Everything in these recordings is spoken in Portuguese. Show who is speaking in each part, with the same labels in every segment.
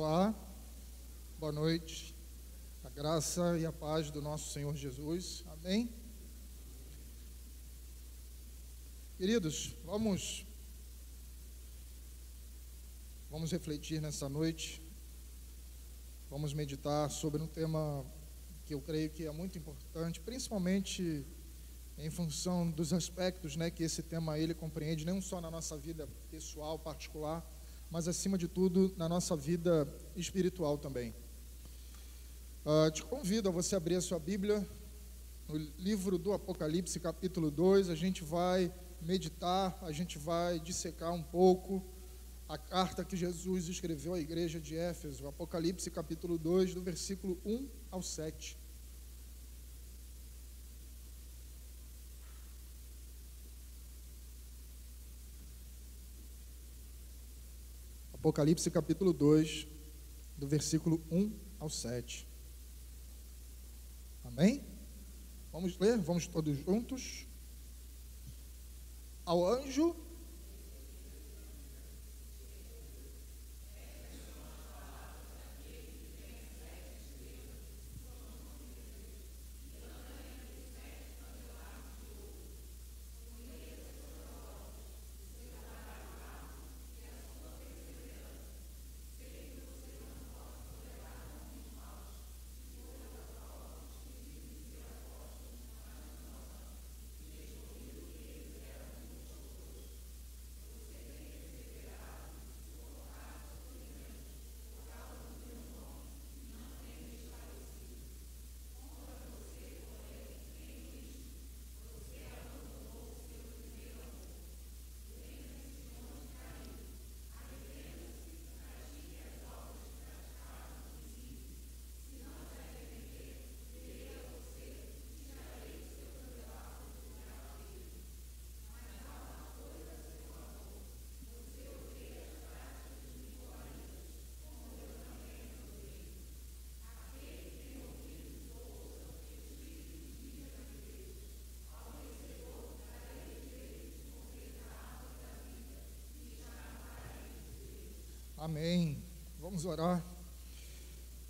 Speaker 1: Olá, boa noite. A graça e a paz do nosso Senhor Jesus. Amém. Queridos, vamos vamos refletir nessa noite. Vamos meditar sobre um tema que eu creio que é muito importante, principalmente em função dos aspectos, né, que esse tema ele compreende, não só na nossa vida pessoal particular, mas acima de tudo na nossa vida espiritual também. Uh, te convido a você abrir a sua Bíblia no livro do Apocalipse, capítulo 2. A gente vai meditar, a gente vai dissecar um pouco a carta que Jesus escreveu à igreja de Éfeso, Apocalipse, capítulo 2, do versículo 1 ao 7. Apocalipse capítulo 2, do versículo 1 ao 7. Amém? Vamos ler? Vamos todos juntos. Ao anjo Amém. Vamos orar.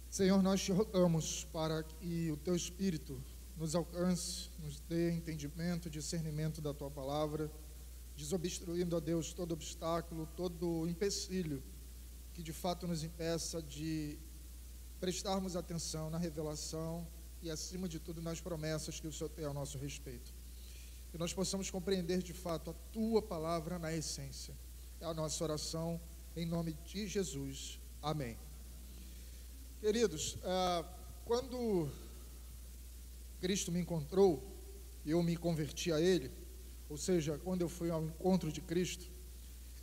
Speaker 1: Senhor, nós te rogamos para que o teu Espírito nos alcance, nos dê entendimento, discernimento da tua palavra, desobstruindo a Deus todo obstáculo, todo empecilho que de fato nos impeça de prestarmos atenção na revelação e, acima de tudo, nas promessas que o Senhor tem ao nosso respeito. Que nós possamos compreender de fato a tua palavra na essência. É a nossa oração em nome de Jesus. Amém. Queridos, ah, quando Cristo me encontrou eu me converti a Ele, ou seja, quando eu fui ao encontro de Cristo,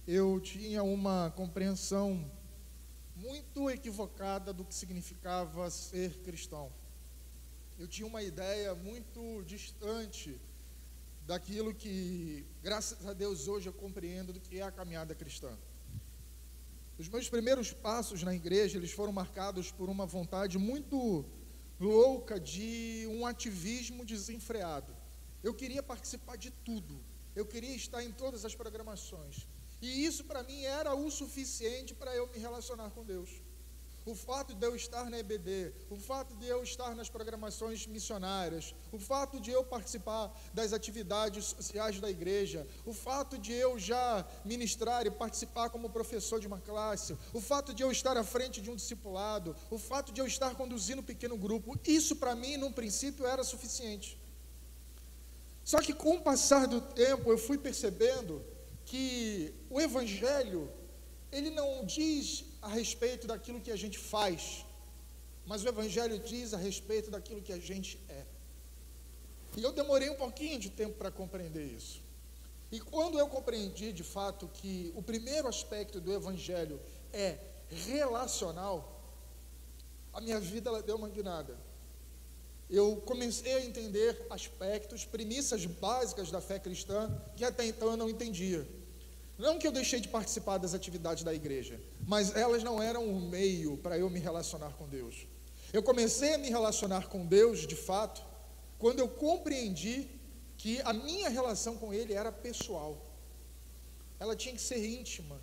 Speaker 1: eu tinha uma compreensão muito equivocada do que significava ser cristão. Eu tinha uma ideia muito distante daquilo que, graças a Deus, hoje eu compreendo do que é a caminhada cristã. Os meus primeiros passos na igreja, eles foram marcados por uma vontade muito louca de um ativismo desenfreado. Eu queria participar de tudo. Eu queria estar em todas as programações. E isso para mim era o suficiente para eu me relacionar com Deus o fato de eu estar na EBD, o fato de eu estar nas programações missionárias, o fato de eu participar das atividades sociais da igreja, o fato de eu já ministrar e participar como professor de uma classe, o fato de eu estar à frente de um discipulado, o fato de eu estar conduzindo um pequeno grupo, isso para mim, num princípio, era suficiente. Só que com o passar do tempo, eu fui percebendo que o Evangelho, ele não diz a respeito daquilo que a gente faz, mas o Evangelho diz a respeito daquilo que a gente é. E eu demorei um pouquinho de tempo para compreender isso. E quando eu compreendi de fato que o primeiro aspecto do Evangelho é relacional, a minha vida ela deu uma guinada. Eu comecei a entender aspectos, premissas básicas da fé cristã que até então eu não entendia. Não que eu deixei de participar das atividades da igreja, mas elas não eram o um meio para eu me relacionar com Deus. Eu comecei a me relacionar com Deus, de fato, quando eu compreendi que a minha relação com Ele era pessoal. Ela tinha que ser íntima.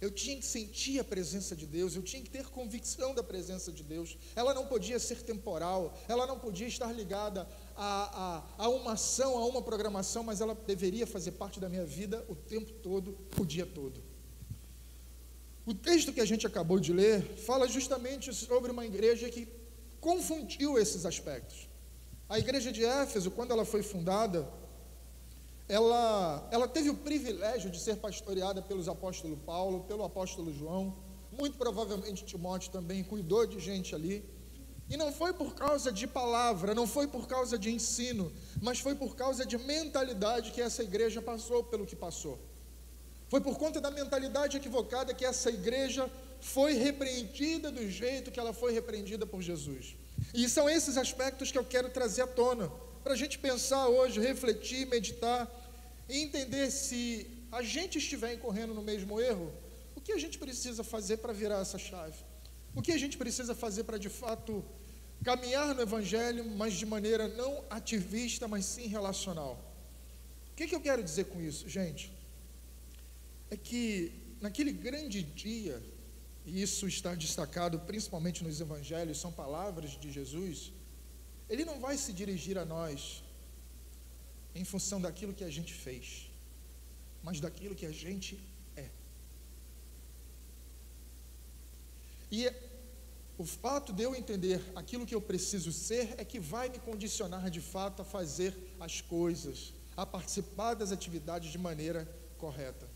Speaker 1: eu tinha que sentir a presença de Deus, eu tinha que ter convicção da presença de Deus. Ela não podia ser temporal, ela não podia estar ligada a, a, a uma ação, a uma programação, mas ela deveria fazer parte da minha vida o tempo todo, o dia todo. O texto que a gente acabou de ler fala justamente sobre uma igreja que confundiu esses aspectos. A igreja de Éfeso, quando ela foi fundada, ela, ela teve o privilégio de ser pastoreada pelos apóstolos Paulo, pelo apóstolo João, muito provavelmente Timóteo também cuidou de gente ali. E não foi por causa de palavra, não foi por causa de ensino, mas foi por causa de mentalidade que essa igreja passou pelo que passou. Foi por conta da mentalidade equivocada que essa igreja foi repreendida do jeito que ela foi repreendida por Jesus. E são esses aspectos que eu quero trazer à tona, para a gente pensar hoje, refletir, meditar e entender se a gente estiver incorrendo no mesmo erro, o que a gente precisa fazer para virar essa chave? O que a gente precisa fazer para de fato caminhar no Evangelho, mas de maneira não ativista, mas sim relacional? O que, que eu quero dizer com isso, gente? É que naquele grande dia, e isso está destacado principalmente nos Evangelhos, são palavras de Jesus, ele não vai se dirigir a nós em função daquilo que a gente fez, mas daquilo que a gente é. E o fato de eu entender aquilo que eu preciso ser é que vai me condicionar de fato a fazer as coisas, a participar das atividades de maneira correta.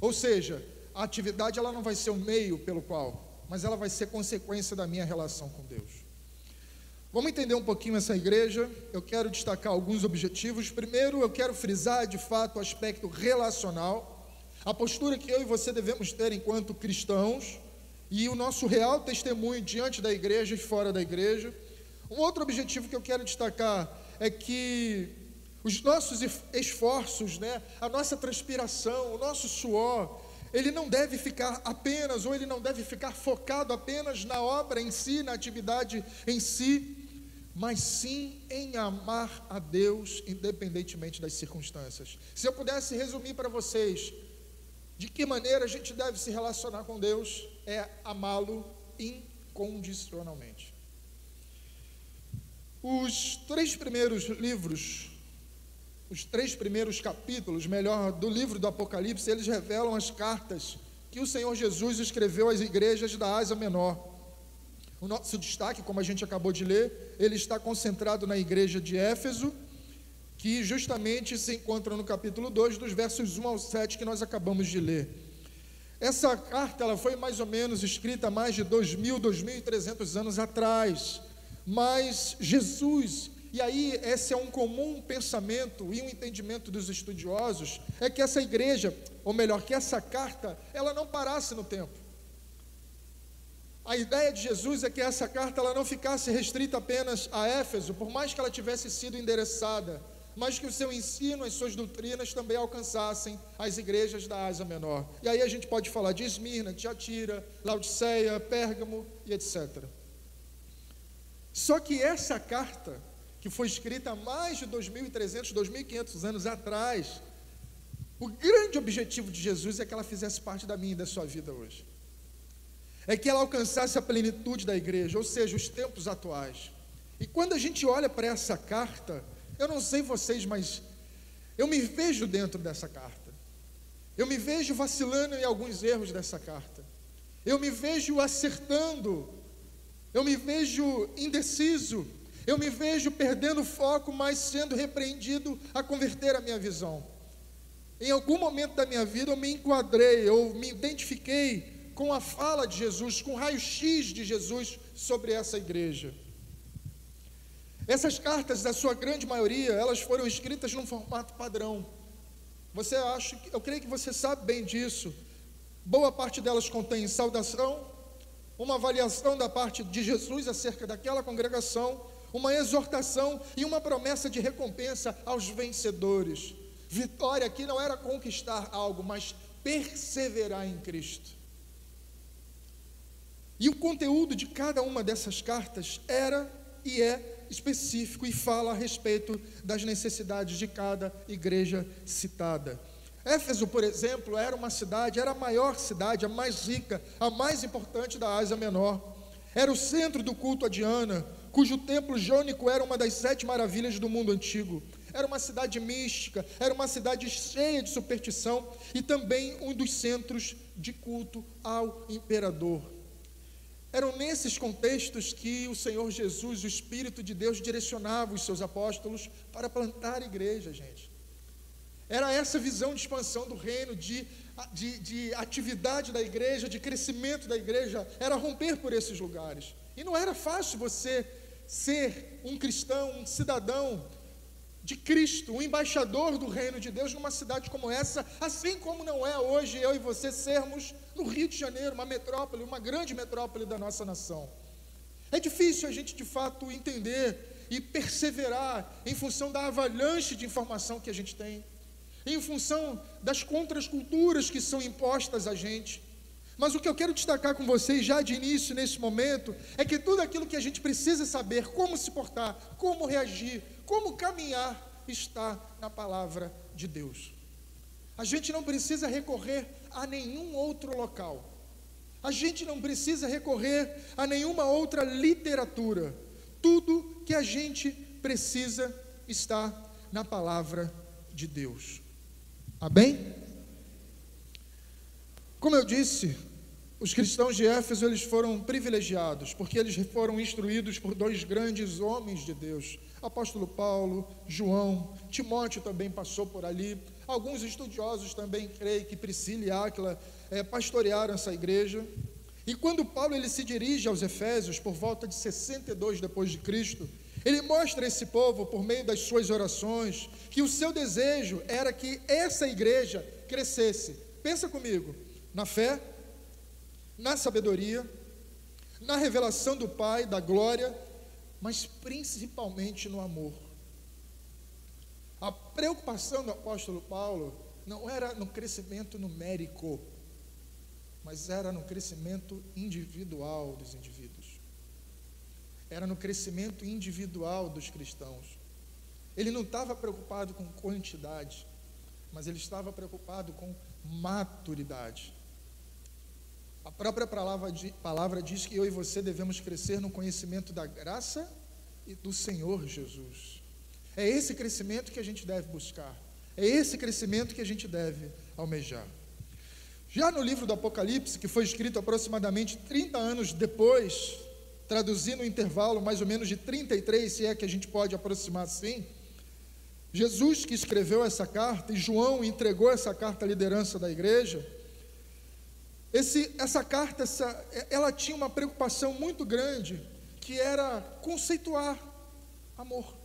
Speaker 1: Ou seja, a atividade ela não vai ser o meio pelo qual, mas ela vai ser consequência da minha relação com Deus. Vamos entender um pouquinho essa igreja. Eu quero destacar alguns objetivos. Primeiro, eu quero frisar de fato o aspecto relacional, a postura que eu e você devemos ter enquanto cristãos e o nosso real testemunho diante da igreja e fora da igreja. Um outro objetivo que eu quero destacar é que os nossos esforços, né, a nossa transpiração, o nosso suor, ele não deve ficar apenas, ou ele não deve ficar focado apenas na obra em si, na atividade em si, mas sim em amar a Deus independentemente das circunstâncias. Se eu pudesse resumir para vocês de que maneira a gente deve se relacionar com Deus, é amá-lo incondicionalmente. Os três primeiros livros, os três primeiros capítulos, melhor, do livro do Apocalipse, eles revelam as cartas que o Senhor Jesus escreveu às igrejas da Ásia Menor. O nosso destaque, como a gente acabou de ler, ele está concentrado na igreja de Éfeso, que justamente se encontra no capítulo 2, dos versos 1 ao 7 que nós acabamos de ler. Essa carta ela foi mais ou menos escrita há mais de 2.000, 2.300 anos atrás. Mas Jesus, e aí esse é um comum pensamento e um entendimento dos estudiosos, é que essa igreja, ou melhor, que essa carta, ela não parasse no tempo. A ideia de Jesus é que essa carta ela não ficasse restrita apenas a Éfeso, por mais que ela tivesse sido endereçada, mas que o seu ensino, as suas doutrinas também alcançassem as igrejas da Ásia Menor. E aí a gente pode falar de Esmirna, Tiatira, Laodiceia, Pérgamo e etc. Só que essa carta, que foi escrita há mais de 2.300, 2.500 anos atrás, o grande objetivo de Jesus é que ela fizesse parte da minha e da sua vida hoje é que ela alcançasse a plenitude da igreja, ou seja, os tempos atuais. E quando a gente olha para essa carta, eu não sei vocês, mas eu me vejo dentro dessa carta. Eu me vejo vacilando em alguns erros dessa carta. Eu me vejo acertando. Eu me vejo indeciso. Eu me vejo perdendo foco, mas sendo repreendido a converter a minha visão. Em algum momento da minha vida eu me enquadrei, eu me identifiquei com a fala de Jesus, com o raio-x de Jesus sobre essa igreja. Essas cartas, da sua grande maioria, elas foram escritas num formato padrão. Você acha, eu creio que você sabe bem disso. Boa parte delas contém saudação, uma avaliação da parte de Jesus acerca daquela congregação, uma exortação e uma promessa de recompensa aos vencedores. Vitória aqui não era conquistar algo, mas perseverar em Cristo. E o conteúdo de cada uma dessas cartas era e é específico e fala a respeito das necessidades de cada igreja citada. Éfeso, por exemplo, era uma cidade, era a maior cidade, a mais rica, a mais importante da Ásia Menor. Era o centro do culto a Diana, cujo templo jônico era uma das sete maravilhas do mundo antigo. Era uma cidade mística, era uma cidade cheia de superstição e também um dos centros de culto ao imperador. Eram nesses contextos que o Senhor Jesus, o Espírito de Deus, direcionava os seus apóstolos para plantar igreja, gente. Era essa visão de expansão do reino, de, de, de atividade da igreja, de crescimento da igreja, era romper por esses lugares. E não era fácil você ser um cristão, um cidadão de Cristo, um embaixador do reino de Deus numa cidade como essa, assim como não é hoje eu e você sermos no Rio de Janeiro, uma metrópole, uma grande metrópole da nossa nação. É difícil a gente de fato entender e perseverar em função da avalanche de informação que a gente tem, em função das contraculturas que são impostas a gente. Mas o que eu quero destacar com vocês já de início, nesse momento, é que tudo aquilo que a gente precisa saber, como se portar, como reagir, como caminhar, está na palavra de Deus. A gente não precisa recorrer a nenhum outro local. A gente não precisa recorrer a nenhuma outra literatura. Tudo que a gente precisa está na palavra de Deus. Amém? Como eu disse, os cristãos de Éfeso eles foram privilegiados, porque eles foram instruídos por dois grandes homens de Deus, apóstolo Paulo, João, Timóteo também passou por ali. Alguns estudiosos também creem que Priscila e Áquila é, pastorearam essa igreja. E quando Paulo ele se dirige aos Efésios por volta de 62 depois de Cristo, ele mostra a esse povo por meio das suas orações que o seu desejo era que essa igreja crescesse. Pensa comigo, na fé, na sabedoria, na revelação do Pai, da glória, mas principalmente no amor. A preocupação do apóstolo Paulo não era no crescimento numérico, mas era no crescimento individual dos indivíduos. Era no crescimento individual dos cristãos. Ele não estava preocupado com quantidade, mas ele estava preocupado com maturidade. A própria palavra, diz que eu e você devemos crescer no conhecimento da graça e do Senhor Jesus. É esse crescimento que a gente deve buscar. É esse crescimento que a gente deve almejar. Já no livro do Apocalipse, que foi escrito aproximadamente 30 anos depois, traduzindo o intervalo mais ou menos de 33, se é que a gente pode aproximar assim, Jesus que escreveu essa carta e João entregou essa carta à liderança da igreja, esse, essa carta, essa, ela tinha uma preocupação muito grande, que era conceituar amor.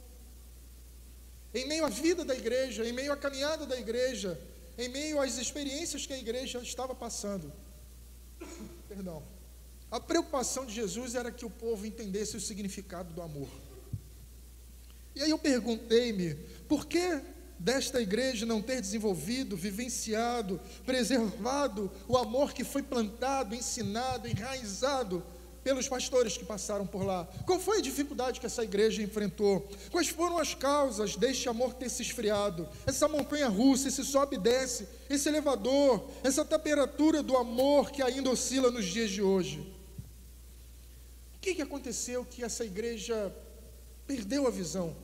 Speaker 1: Em meio à vida da igreja, em meio à caminhada da igreja, em meio às experiências que a igreja estava passando. Perdão. A preocupação de Jesus era que o povo entendesse o significado do amor. E aí eu perguntei-me, por que desta igreja não ter desenvolvido, vivenciado, preservado o amor que foi plantado, ensinado, enraizado pelos pastores que passaram por lá? Qual foi a dificuldade que essa igreja enfrentou? Quais foram as causas deste amor ter se esfriado? Essa montanha russa, esse sobe e desce, esse elevador, essa temperatura do amor que ainda oscila nos dias de hoje. O que, que aconteceu que essa igreja perdeu a visão,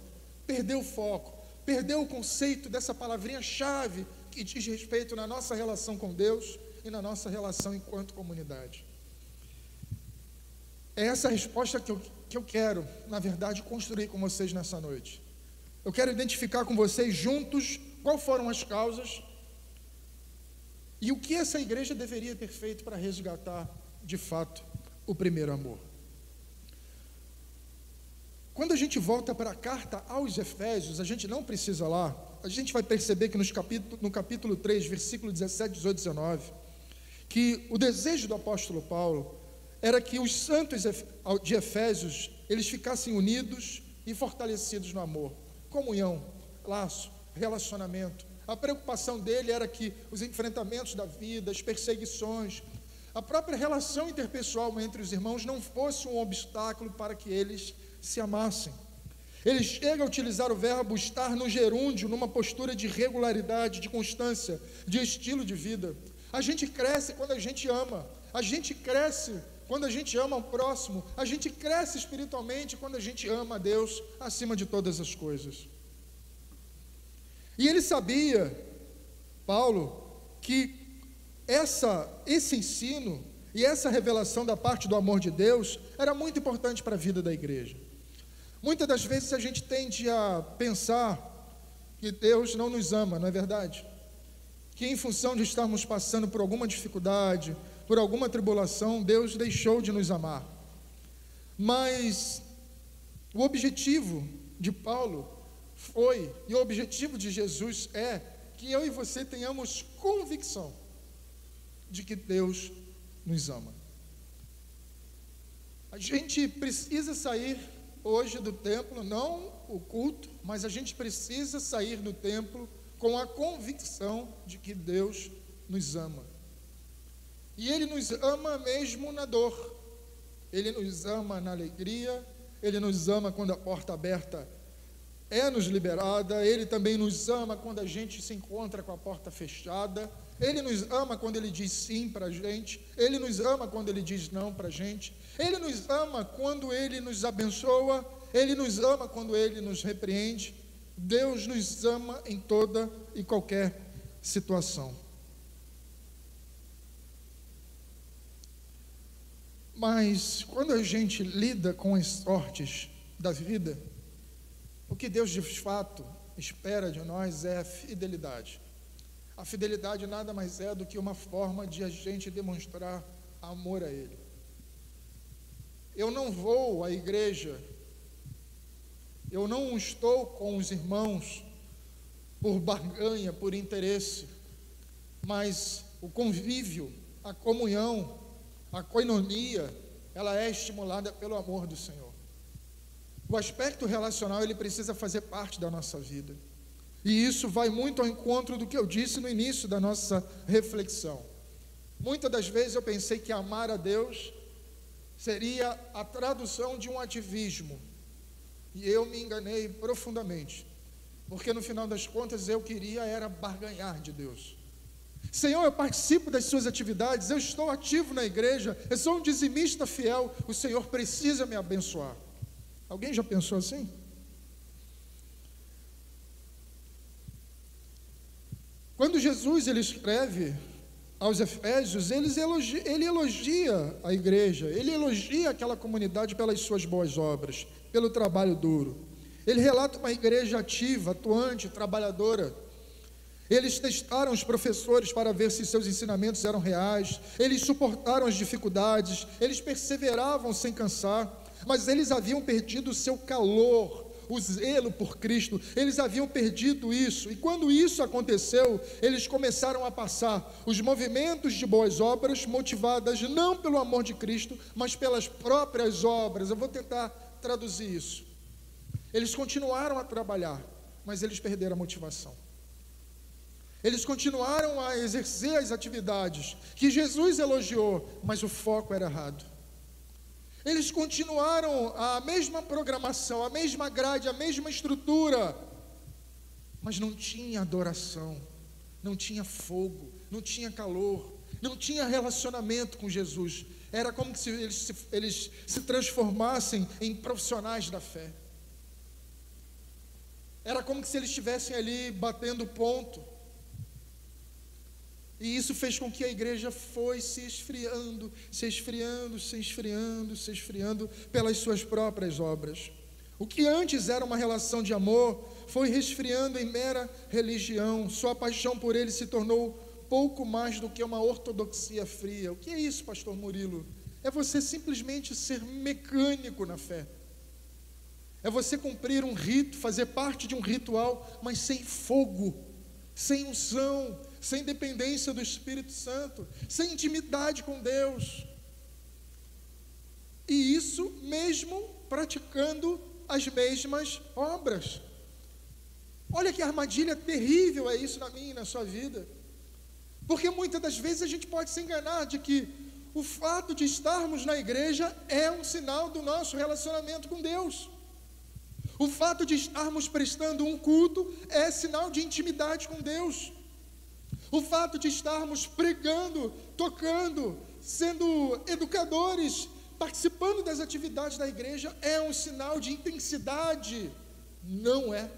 Speaker 1: perdeu o foco? perdeu o conceito dessa palavrinha-chave que diz respeito na nossa relação com Deus e na nossa relação enquanto comunidade. É essa resposta que eu, que eu quero, na verdade, construir com vocês nessa noite. Eu quero identificar com vocês juntos quais foram as causas e o que essa igreja deveria ter feito para resgatar, de fato, o primeiro amor. Quando a gente volta para a carta aos Efésios, a gente não precisa lá, a gente vai perceber que nos capítulo, no capítulo 3, versículo 17, 18 19, que o desejo do apóstolo Paulo era que os santos de Efésios, eles ficassem unidos e fortalecidos no amor, comunhão, laço, relacionamento. A preocupação dele era que os enfrentamentos da vida, as perseguições, a própria relação interpessoal entre os irmãos não fosse um obstáculo para que eles se amassem. Ele chega a utilizar o verbo estar no gerúndio, numa postura de regularidade, de constância, de estilo de vida. A gente cresce quando a gente ama. A gente cresce quando a gente ama o próximo. A gente cresce espiritualmente quando a gente ama a Deus acima de todas as coisas. E ele sabia, Paulo, que essa, esse ensino e essa revelação da parte do amor de Deus era muito importante para a vida da igreja. Muitas das vezes a gente tende a pensar que Deus não nos ama, não é verdade? Que em função de estarmos passando por alguma dificuldade, por alguma tribulação, Deus deixou de nos amar. Mas o objetivo de Paulo foi, e o objetivo de Jesus é, que eu e você tenhamos convicção de que Deus nos ama. A gente precisa sair hoje do templo, não o culto, mas a gente precisa sair do templo com a convicção de que Deus nos ama. E Ele nos ama mesmo na dor, Ele nos ama na alegria, Ele nos ama quando a porta aberta é nos liberada, Ele também nos ama quando a gente se encontra com a porta fechada, Ele nos ama quando Ele diz sim para a gente, Ele nos ama quando Ele diz não para a gente, Ele nos ama quando Ele nos abençoa, Ele nos ama quando Ele nos repreende. Deus nos ama em toda e qualquer situação. Mas quando a gente lida com as sortes da vida, o que Deus de fato espera de nós é fidelidade. A fidelidade nada mais é do que uma forma de a gente demonstrar amor a Ele. Eu não vou à igreja, eu não estou com os irmãos por barganha, por interesse, mas o convívio, a comunhão, a coinonia, ela é estimulada pelo amor do Senhor. O aspecto relacional ele precisa fazer parte da nossa vida. E isso vai muito ao encontro do que eu disse no início da nossa reflexão. Muitas das vezes eu pensei que amar a Deus seria a tradução de um ativismo. E eu me enganei profundamente. Porque no final das contas eu queria era barganhar de Deus. Senhor, eu participo das suas atividades, eu estou ativo na igreja, eu sou um dizimista fiel, o Senhor precisa me abençoar. Alguém já pensou assim? Quando Jesus ele escreve aos Efésios, ele elogia, ele elogia a igreja, ele elogia aquela comunidade pelas suas boas obras, pelo trabalho duro. Ele relata uma igreja ativa, atuante, trabalhadora. Eles testaram os professores para ver se seus ensinamentos eram reais, eles suportaram as dificuldades, eles perseveravam sem cansar mas eles haviam perdido o seu calor, o zelo por Cristo, eles haviam perdido isso, e quando isso aconteceu, eles começaram a passar os movimentos de boas obras, motivadas não pelo amor de Cristo, mas pelas próprias obras. Eu vou tentar traduzir isso. Eles continuaram a trabalhar, mas eles perderam a motivação. Eles continuaram a exercer as atividades que Jesus elogiou, mas o foco era errado. Eles continuaram a mesma programação, a mesma grade, a mesma estrutura, mas não tinha adoração, não tinha fogo, não tinha calor, não tinha relacionamento com Jesus. Era como se eles se, eles se transformassem em profissionais da fé. Era como se eles estivessem ali batendo ponto. E isso fez com que a igreja foi se esfriando, se esfriando, se esfriando, se esfriando pelas suas próprias obras. O que antes era uma relação de amor foi resfriando em mera religião. Sua paixão por ele se tornou pouco mais do que uma ortodoxia fria. O que é isso, pastor Murilo? É você simplesmente ser mecânico na fé. É você cumprir um rito, fazer parte de um ritual, mas sem fogo, sem unção, sem dependência do Espírito Santo, sem intimidade com Deus. E isso mesmo praticando as mesmas obras. Olha que armadilha terrível é isso na minha e na sua vida. Porque muitas das vezes a gente pode se enganar de que o fato de estarmos na igreja é um sinal do nosso relacionamento com Deus. O fato de estarmos prestando um culto é sinal de intimidade com Deus. O fato de estarmos pregando, tocando, sendo educadores, participando das atividades da igreja é um sinal de intensidade. Não é.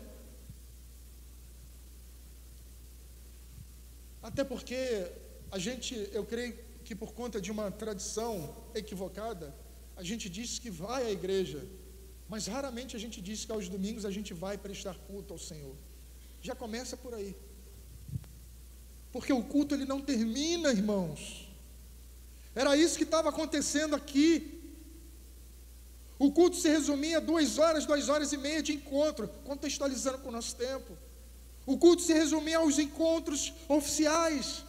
Speaker 1: Até porque a gente, eu creio que por conta de uma tradição equivocada, a gente diz que vai à igreja, mas raramente a gente diz que aos domingos a gente vai prestar culto ao Senhor. Já começa por aí. Porque o culto ele não termina, irmãos. Era isso que estava acontecendo aqui. O culto se resumia a duas horas, duas horas e meia de encontro, contextualizando com o nosso tempo. O culto se resumia aos encontros oficiais.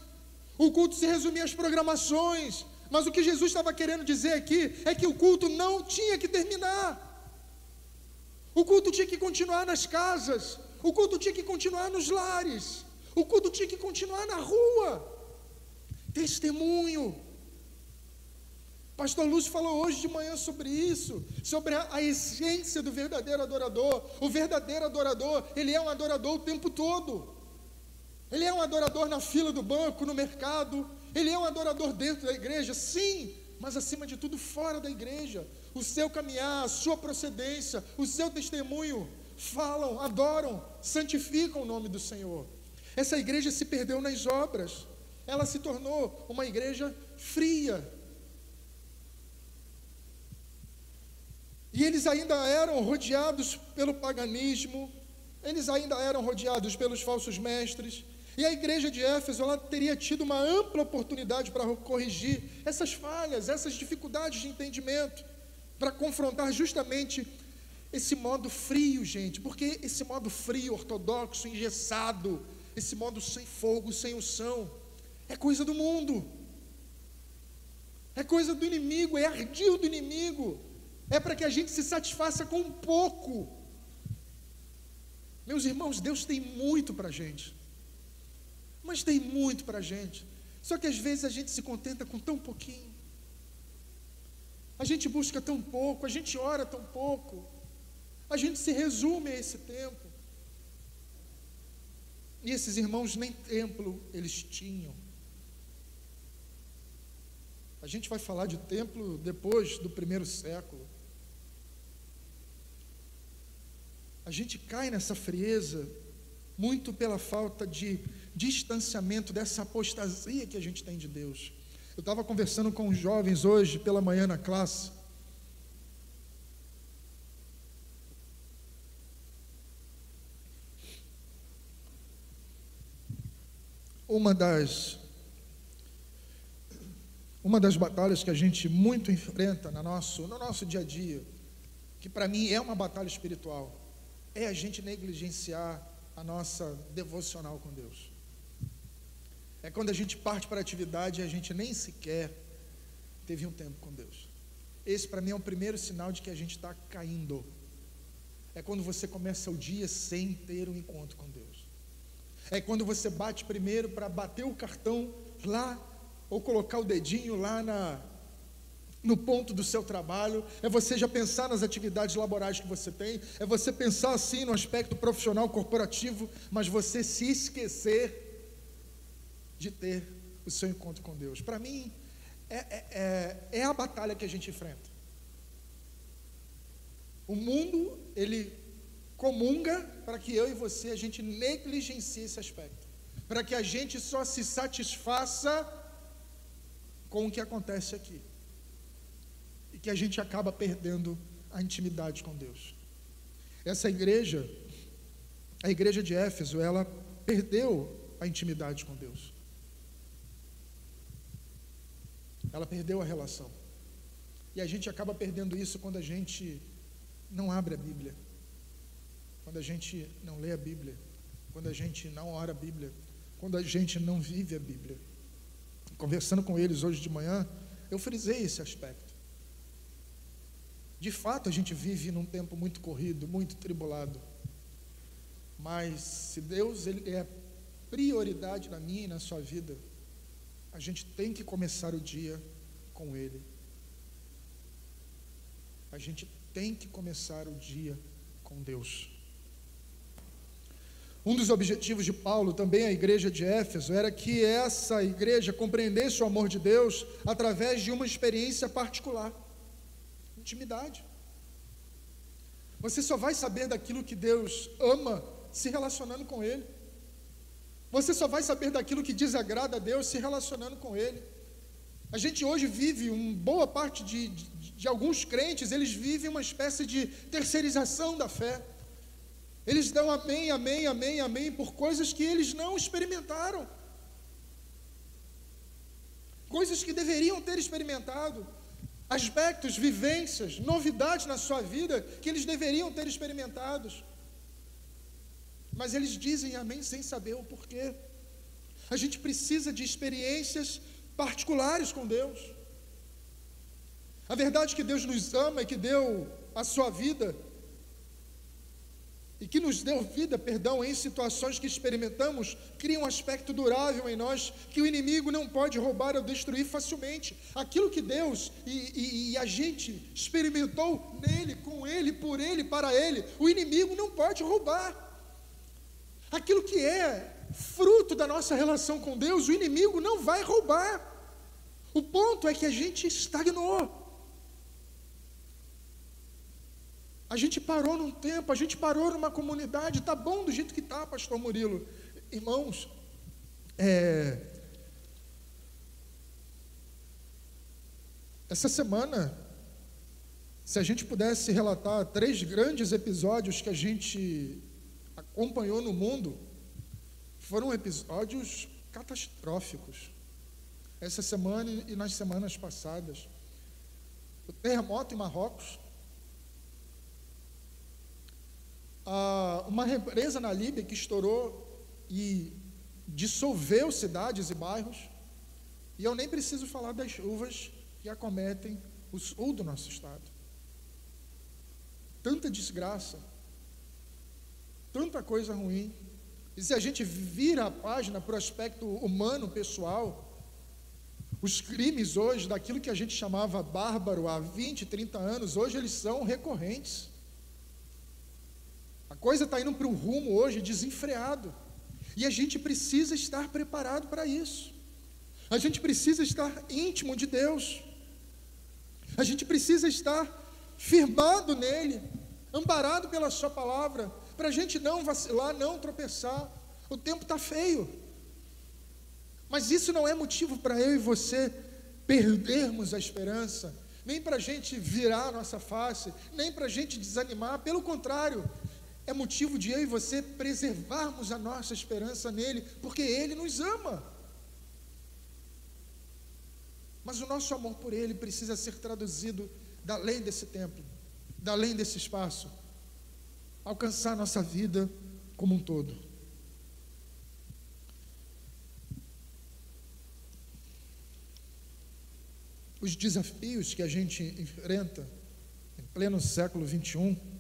Speaker 1: O culto se resumia às programações. Mas o que Jesus estava querendo dizer aqui é que o culto não tinha que terminar. O culto tinha que continuar nas casas, o culto tinha que continuar nos lares, o culto tinha que continuar na rua. Testemunho. Pastor Lúcio falou hoje de manhã sobre isso, sobre a, a, essência do verdadeiro adorador. O verdadeiro adorador, ele é um adorador o tempo todo. Ele é um adorador na fila do banco, no mercado. Ele é um adorador dentro da igreja, sim, mas acima de tudo fora da igreja o seu caminhar, a sua procedência, o seu testemunho, falam, adoram, santificam o nome do Senhor. Essa igreja se perdeu nas obras, ela se tornou uma igreja fria. E eles ainda eram rodeados pelo paganismo, eles ainda eram rodeados pelos falsos mestres. E a igreja de Éfeso ela teria tido uma ampla oportunidade para corrigir essas falhas, essas dificuldades de entendimento para confrontar justamente esse modo frio, gente, porque esse modo frio, ortodoxo, engessado, esse modo sem fogo, sem unção, é coisa do mundo, é coisa do inimigo, é ardil do inimigo, é para que a gente se satisfaça com um pouco. Meus irmãos, Deus tem muito para a gente, mas tem muito para a gente, só que às vezes a gente se contenta com tão pouquinho. A gente busca tão pouco, a gente ora tão pouco, a gente se resume a esse tempo. E esses irmãos nem templo eles tinham. A gente vai falar de templo depois do primeiro século. A gente cai nessa frieza muito pela falta de distanciamento dessa apostasia que a gente tem de Deus. Eu estava conversando com os jovens hoje pela manhã na classe. Uma das uma das batalhas que a gente muito enfrenta no nosso, no nosso dia a dia, que para mim é uma batalha espiritual, é a gente negligenciar a nossa devocional com Deus. É quando a gente parte para a atividade e a gente nem sequer teve um tempo com Deus. Esse para mim é o primeiro sinal de que a gente está caindo. É quando você começa o dia sem ter um encontro com Deus. É quando você bate primeiro para bater o cartão lá, ou colocar o dedinho lá na, no ponto do seu trabalho, é você já pensar nas atividades laborais que você tem, é você pensar assim no aspecto profissional corporativo, mas você se esquecer de ter o seu encontro com Deus. Para mim, é, é, é, é a batalha que a gente enfrenta. O mundo, ele comunga para que eu e você, a gente negligencie esse aspecto. Para que a gente só se satisfaça com o que acontece aqui. E que a gente acaba perdendo a intimidade com Deus. Essa igreja, a igreja de Éfeso, ela perdeu a intimidade com Deus. ela perdeu a relação. E a gente acaba perdendo isso quando a gente não abre a Bíblia, quando a gente não lê a Bíblia, quando a gente não ora a Bíblia, quando a gente não vive a Bíblia. Conversando com eles hoje de manhã, eu frisei esse aspecto. De fato, a gente vive num tempo muito corrido, muito tribulado. Mas se Deus ele é prioridade na minha e na sua vida, a gente tem que começar o dia com Ele. A gente tem que começar o dia com Deus. Um dos objetivos de Paulo, também a igreja de Éfeso, era que essa igreja compreendesse o amor de Deus através de uma experiência particular intimidade. Você só vai saber daquilo que Deus ama se relacionando com Ele. Você só vai saber daquilo que desagrada a Deus se relacionando com Ele. A gente hoje vive, uma boa parte de, de, de alguns crentes, eles vivem uma espécie de terceirização da fé. Eles dão amém, amém, amém, amém por coisas que eles não experimentaram. Coisas que deveriam ter experimentado. Aspectos, vivências, novidades na sua vida que eles deveriam ter experimentados. Mas eles dizem amém sem saber o porquê. A gente precisa de experiências particulares com Deus. A verdade é que Deus nos ama e que deu a sua vida e que nos deu vida, perdão, em situações que experimentamos, cria um aspecto durável em nós que o inimigo não pode roubar ou destruir facilmente. Aquilo que Deus e, e, e, a gente experimentou nele, com ele, por ele, para ele, o inimigo não pode roubar. Aquilo que é fruto da nossa relação com Deus, o inimigo não vai roubar. O ponto é que a gente estagnou. A gente parou num tempo, a gente parou numa comunidade, está bom do jeito que está, pastor Murilo. Irmãos, é, essa semana, se a gente pudesse relatar três grandes episódios que a gente acompanhou no mundo, foram episódios catastróficos. Essa semana e nas semanas passadas. O terremoto em Marrocos, ah, uma represa na Líbia que estourou e dissolveu cidades e bairros. E eu nem preciso falar das chuvas que acometem o sul do nosso estado. Tanta desgraça, tanta coisa ruim. E se a gente vira a página para o aspecto humano, pessoal, os crimes hoje, daquilo que a gente chamava bárbaro há 20, 30 anos, hoje eles são recorrentes. Coisa está indo para um rumo hoje desenfreado. E a gente precisa estar preparado para isso. A gente precisa estar íntimo de Deus. A gente precisa estar firmado nele, amparado pela Sua palavra, para a gente não vacilar, não tropeçar. O tempo está feio. Mas isso não é motivo para eu e você perdermos a esperança, nem para a gente virar a nossa face, nem para a gente desanimar. Pelo contrário, é motivo de eu e você preservarmos a nossa esperança nele, porque ele nos ama. Mas o nosso amor por ele precisa ser traduzido da além desse tempo, da além desse espaço, alcançar a nossa vida como um todo. Os desafios que a gente enfrenta em pleno século 21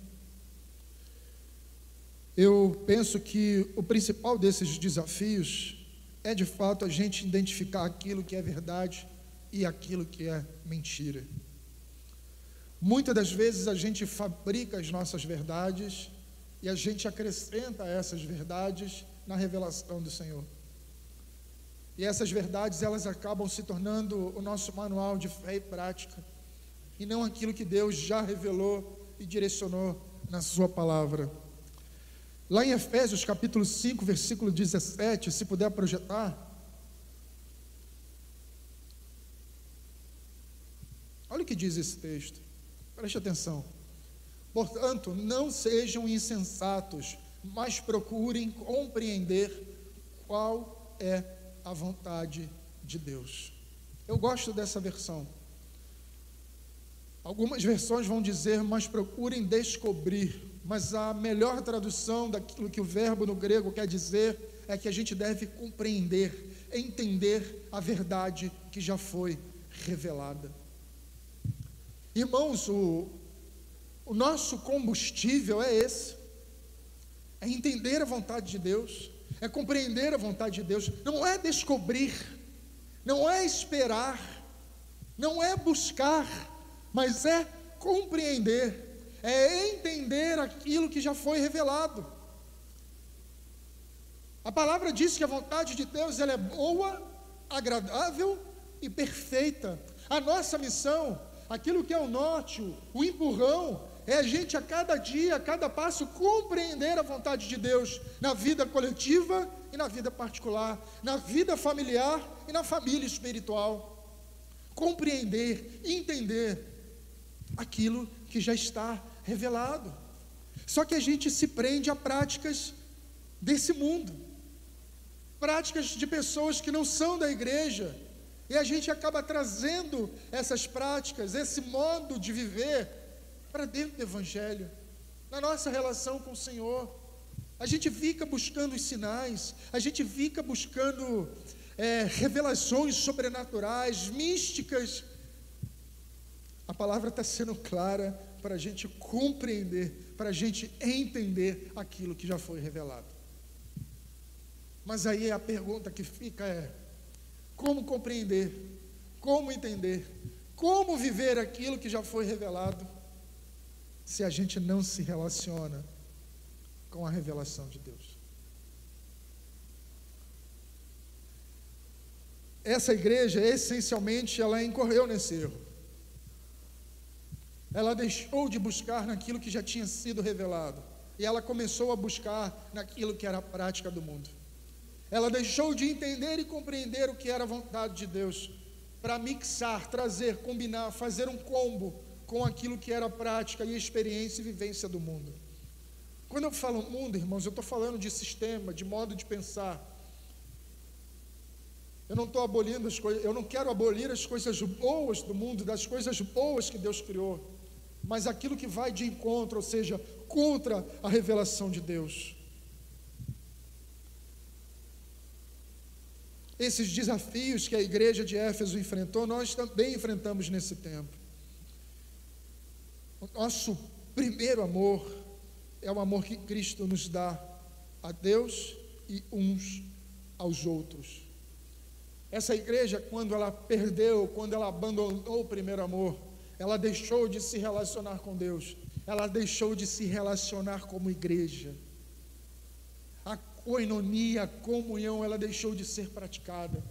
Speaker 1: eu penso que o principal desses desafios é de fato a gente identificar aquilo que é verdade e aquilo que é mentira. Muitas das vezes a gente fabrica as nossas verdades e a gente acrescenta essas verdades na revelação do Senhor. E essas verdades elas acabam se tornando o nosso manual de fé e prática, e não aquilo que Deus já revelou e direcionou na sua palavra. Lá em Efésios capítulo 5, versículo 17, se puder projetar. Olha o que diz esse texto. Preste atenção. Portanto, não sejam insensatos, mas procurem compreender qual é a vontade de Deus. Eu gosto dessa versão. Algumas versões vão dizer, mas procurem descobrir mas a melhor tradução daquilo que o verbo no grego quer dizer é que a gente deve compreender, entender a verdade que já foi revelada. Irmãos, o, o nosso combustível é esse: é entender a vontade de Deus, é compreender a vontade de Deus, não é descobrir, não é esperar, não é buscar, mas é compreender é entender aquilo que já foi revelado. A palavra diz que a vontade de Deus ela é boa, agradável e perfeita. A nossa missão, aquilo que é o norte, o empurrão, é a gente a cada dia, a cada passo, compreender a vontade de Deus na vida coletiva e na vida particular, na vida familiar e na família espiritual. Compreender, entender aquilo que já está revelado. Só que a gente se prende a práticas desse mundo, práticas de pessoas que não são da igreja, e a gente acaba trazendo essas práticas, esse modo de viver, para dentro do Evangelho, na nossa relação com o Senhor. A gente fica buscando os sinais, a gente fica buscando é, revelações sobrenaturais, místicas. A palavra está sendo clara para a gente compreender, para a gente entender aquilo que já foi revelado. Mas aí a pergunta que fica é: como compreender, como entender, como viver aquilo que já foi revelado? se a gente não se relaciona com a revelação de Deus. Essa igreja, essencialmente, ela incorreu nesse erro. Ela deixou de buscar naquilo que já tinha sido revelado. E ela começou a buscar naquilo que era a prática do mundo. Ela deixou de entender e compreender o que era a vontade de Deus, para mixar, trazer, combinar, fazer um combo com aquilo que era a prática e experiência e vivência do mundo. Quando eu falo mundo, irmãos, eu estou falando de sistema, de modo de pensar. Eu não estou abolindo as coisas, eu não quero abolir as coisas boas do mundo, das coisas boas que Deus criou, mas aquilo que vai de encontro, ou seja, contra a revelação de Deus. Esses desafios que a igreja de Éfeso enfrentou, nós também enfrentamos nesse tempo. O nosso primeiro amor é o amor que Cristo nos dá a Deus e uns aos outros. Essa igreja, quando ela perdeu, quando ela abandonou o primeiro amor, ela deixou de se relacionar com Deus, ela deixou de se relacionar como igreja. A coinonia, a comunhão, ela deixou de ser praticada.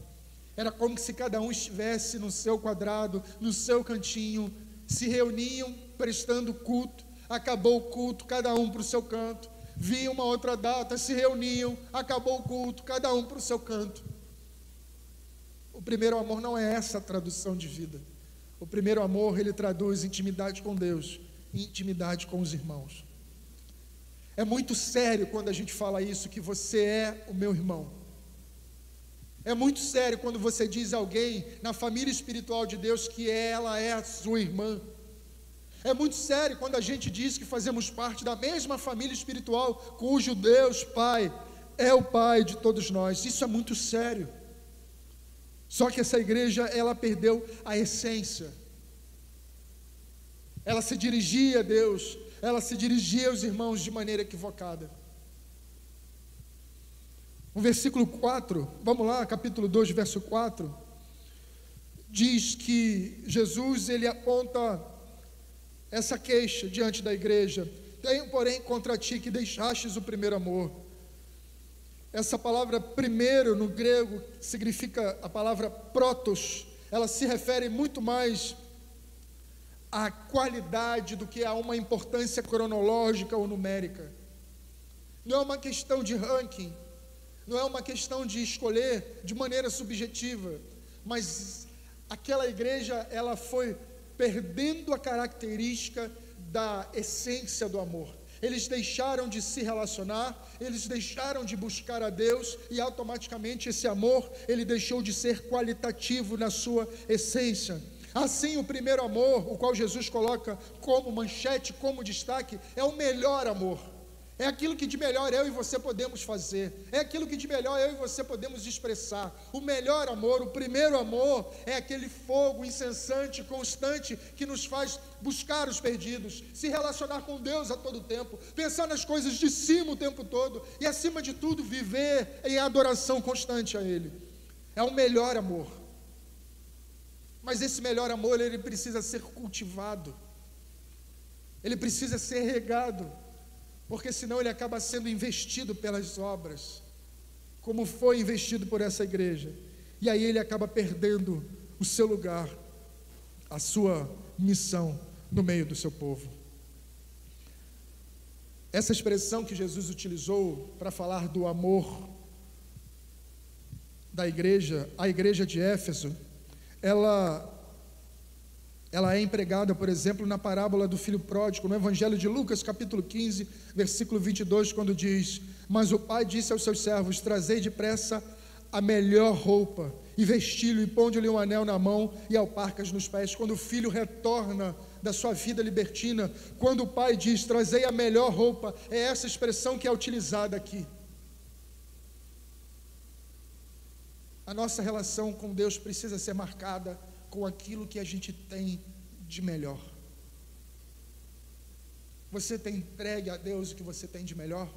Speaker 1: Era como se cada um estivesse no seu quadrado, no seu cantinho, se reuniam prestando culto, acabou o culto, cada um para o seu canto. Via uma outra data, se reuniam, acabou o culto, cada um para o seu canto. O primeiro amor não é essa a tradução de vida. O primeiro amor, ele traduz intimidade com Deus e intimidade com os irmãos. É muito sério quando a gente fala isso, que você é o meu irmão. É muito sério quando você diz a alguém na família espiritual de Deus que ela é a sua irmã. É muito sério quando a gente diz que fazemos parte da mesma família espiritual, cujo Deus Pai é o Pai de todos nós. Isso é muito sério. Só que essa igreja, ela perdeu a essência. Ela se dirigia a Deus, ela se dirigia aos irmãos de maneira equivocada. O versículo 4, vamos lá, capítulo 2, verso 4, diz que Jesus ele aponta essa queixa diante da igreja. Tenho, porém, contra ti que deixastes o primeiro amor. Essa palavra primeiro no grego significa a palavra protos. Ela se refere muito mais à qualidade do que a uma importância cronológica ou numérica. Não é uma questão de ranking, não é uma questão de escolher de maneira subjetiva, mas aquela igreja ela foi perdendo a característica da essência do amor. Eles deixaram de se relacionar, eles deixaram de buscar a Deus e automaticamente esse amor, ele deixou de ser qualitativo na sua essência. Assim, o primeiro amor, o qual Jesus coloca como manchete, como destaque, é o melhor amor. É aquilo que de melhor eu e você podemos fazer. É aquilo que de melhor eu e você podemos expressar. O melhor amor, o primeiro amor, é aquele fogo incessante, constante, que nos faz buscar os perdidos, se relacionar com Deus a todo tempo, pensar nas coisas de cima o tempo todo e, acima de tudo, viver em adoração constante a Ele. É o melhor amor. Mas esse melhor amor, ele precisa ser cultivado. ele precisa ser regado, porque senão ele acaba sendo investido pelas obras, como foi investido por essa igreja, e aí ele acaba perdendo o seu lugar, a sua missão no meio do seu povo. Essa expressão que Jesus utilizou para falar do amor da igreja, a igreja de Éfeso, ela ela é empregada, por exemplo, na parábola do filho pródigo, no Evangelho de Lucas, capítulo 15, versículo 22, quando diz: Mas o pai disse aos seus servos: Trazei depressa a melhor roupa, e vesti-lo, e ponde-lhe um anel na mão e alparcas nos pés. Quando o filho retorna da sua vida libertina, quando o pai diz: Trazei a melhor roupa, é essa expressão que é utilizada aqui. A nossa relação com Deus precisa ser marcada com aquilo que a gente tem de melhor. Você tem entregue a Deus o que você tem de melhor?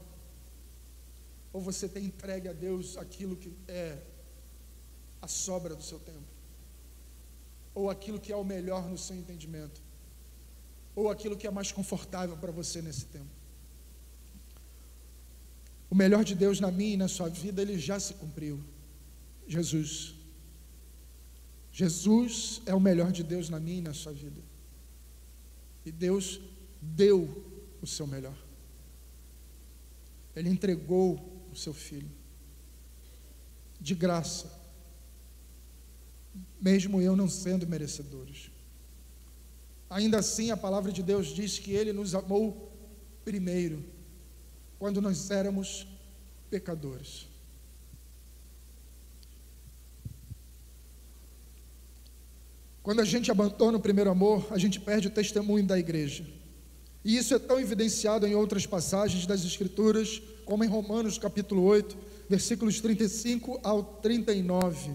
Speaker 1: Ou você tem entregue a Deus aquilo que é a sobra do seu tempo? Ou aquilo que é o melhor no seu entendimento? Ou aquilo que é mais confortável para você nesse tempo? O melhor de Deus na minha e na sua vida, ele já se cumpriu. Jesus. Jesus é o melhor de Deus na minha e na sua vida. E Deus deu o seu melhor. Ele entregou o seu filho. De graça. Mesmo eu não sendo merecedores. Ainda assim, a palavra de Deus diz que ele nos amou primeiro, quando nós éramos pecadores. Quando a gente abandona o primeiro amor, a gente perde o testemunho da igreja. E isso é tão evidenciado em outras passagens das Escrituras, como em Romanos capítulo 8, versículos 35 ao 39.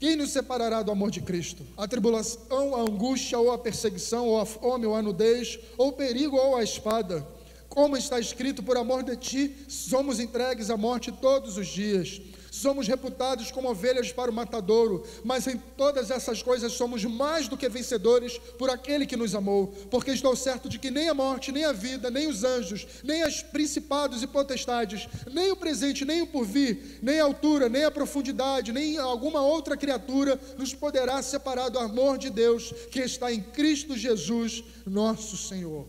Speaker 1: Quem nos separará do amor de Cristo? A tribulação, a angústia, ou a perseguição, ou a fome, ou a nudez, ou o perigo, ou a espada? Como está escrito, por amor de ti, somos entregues à morte todos os dias. Somos reputados como ovelhas para o matadouro, mas em todas essas coisas somos mais do que vencedores por aquele que nos amou, porque estou certo de que nem a morte, nem a vida, nem os anjos, nem os principados e potestades, nem o presente, nem o porvir, nem a altura, nem a profundidade, nem alguma outra criatura nos poderá separar do amor de Deus que está em Cristo Jesus, nosso Senhor.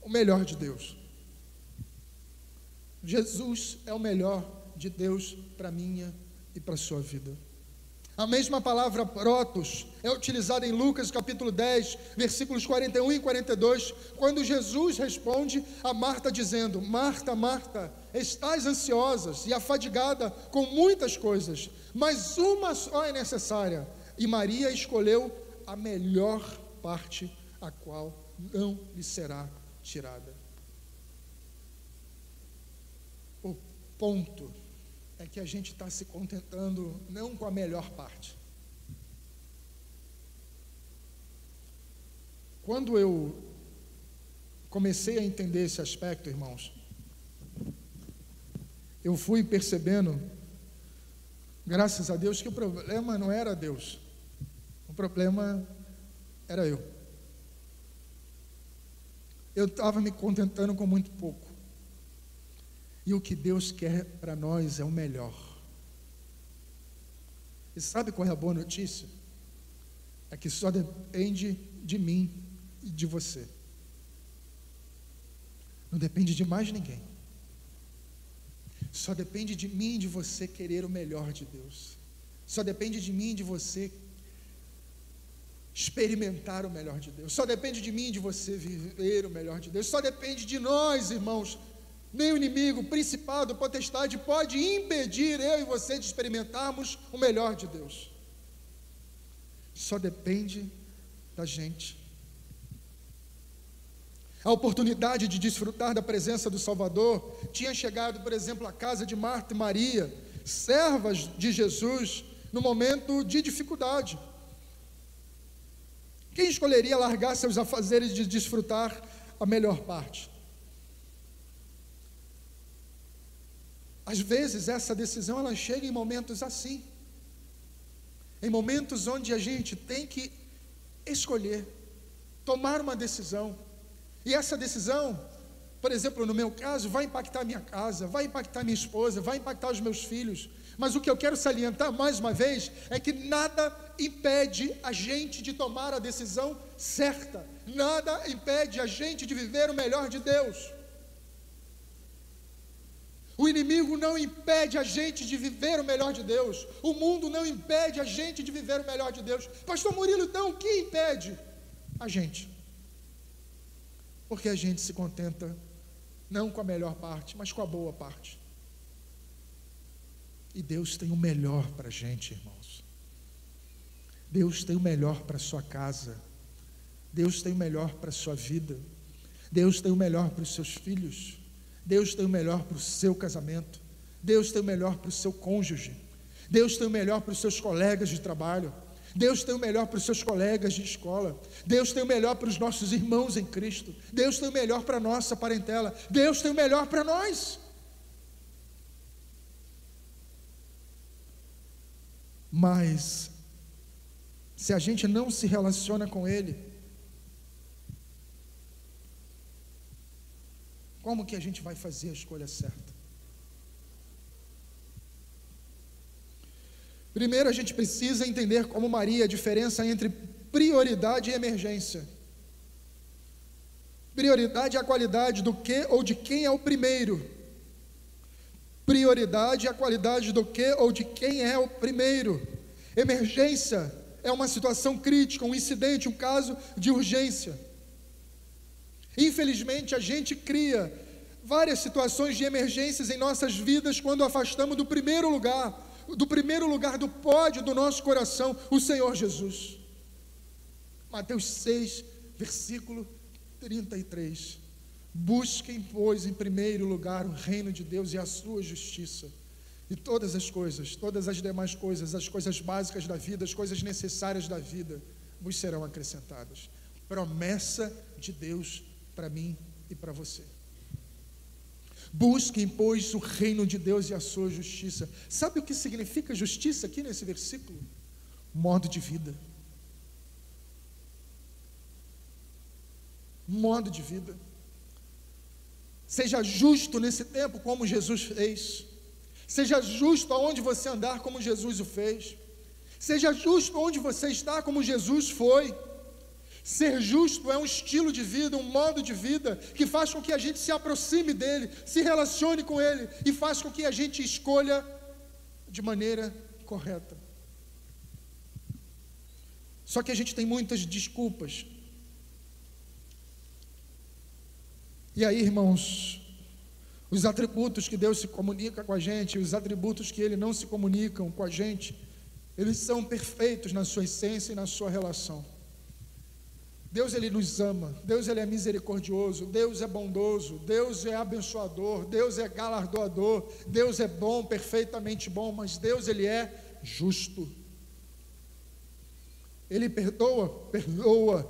Speaker 1: O melhor de Deus. Jesus é o melhor de Deus para minha e para sua vida. A mesma palavra protos é utilizada em Lucas capítulo 10, versículos 41 e 42, quando Jesus responde a Marta dizendo: Marta, Marta, estás ansiosa e afadigada com muitas coisas, mas uma só é necessária. E Maria escolheu a melhor parte, a qual não lhe será tirada. O ponto é que a gente está se contentando não com a melhor parte. Quando eu comecei a entender esse aspecto, irmãos, eu fui percebendo, graças a Deus, que o problema não era Deus, o problema era eu. Eu estava me contentando com muito pouco. E o que Deus quer para nós é o melhor. E sabe qual é a boa notícia? É que só depende de mim e de você. Não depende de mais ninguém. Só depende de mim e de você querer o melhor de Deus. Só depende de mim e de você experimentar o melhor de Deus. Só depende de mim e de você viver o melhor de Deus. Só depende de nós, irmãos, nem o inimigo, principado, potestade pode impedir eu e você de experimentarmos o melhor de Deus. Só depende da gente. A oportunidade de desfrutar da presença do Salvador tinha chegado, por exemplo, à casa de Marta e Maria, servas de Jesus, no momento de dificuldade. Quem escolheria largar seus afazeres de desfrutar a melhor parte? Às vezes essa decisão ela chega em momentos assim. Em momentos onde a gente tem que escolher, tomar uma decisão. E essa decisão, por exemplo, no meu caso, vai impactar minha casa, vai impactar minha esposa, vai impactar os meus filhos. Mas o que eu quero salientar mais uma vez é que nada impede a gente de tomar a decisão certa, nada impede a gente de viver o melhor de Deus. O inimigo não impede a gente de viver o melhor de Deus. O mundo não impede a gente de viver o melhor de Deus. Pastor Murilo, então o que impede? A gente. Porque a gente se contenta não com a melhor parte, mas com a boa parte. E Deus tem o melhor para a gente, irmãos. Deus tem o melhor para a sua casa. Deus tem o melhor para a sua vida. Deus tem o melhor para os seus filhos. Deus tem o melhor para o seu casamento. Deus tem o melhor para o seu cônjuge. Deus tem o melhor para os seus colegas de trabalho. Deus tem o melhor para os seus colegas de escola. Deus tem o melhor para os nossos irmãos em Cristo. Deus tem o melhor para a nossa parentela. Deus tem o melhor para nós. Mas, se a gente não se relaciona com Ele, Como que a gente vai fazer a escolha certa? Primeiro, a gente precisa entender como Maria a diferença entre prioridade e emergência. Prioridade é a qualidade do que ou de quem é o primeiro. Prioridade é a qualidade do que ou de quem é o primeiro. Emergência é uma situação crítica, um incidente, um caso de urgência. Infelizmente, a gente cria várias situações de emergências em nossas vidas quando afastamos do primeiro lugar, do primeiro lugar do pódio do nosso coração, o Senhor Jesus. Mateus 6, versículo 33. Busquem, pois, em primeiro lugar o reino de Deus e a sua justiça. E todas as coisas, todas as demais coisas, as coisas básicas da vida, as coisas necessárias da vida, vos serão acrescentadas. Promessa de Deus para mim e para você. Busquem, pois, o reino de Deus e a sua justiça. Sabe o que significa justiça aqui nesse versículo? Modo de vida. Modo de vida. Seja justo nesse tempo, como Jesus fez. Seja justo aonde você andar, como Jesus o fez. Seja justo onde você está, como Jesus foi. Ser justo é um estilo de vida, um modo de vida que faz com que a gente se aproxime dele, se relacione com ele e faz com que a gente escolha de maneira correta. Só que a gente tem muitas desculpas. E aí, irmãos, os atributos que Deus se comunica com a gente, os atributos que Ele não se comunicam com a gente, eles são perfeitos na sua essência e na sua relação. Deus ele nos ama, Deus ele é misericordioso, Deus é bondoso, Deus é abençoador, Deus é galardoador, Deus é bom, perfeitamente bom, mas Deus ele é justo. Ele perdoa, perdoa,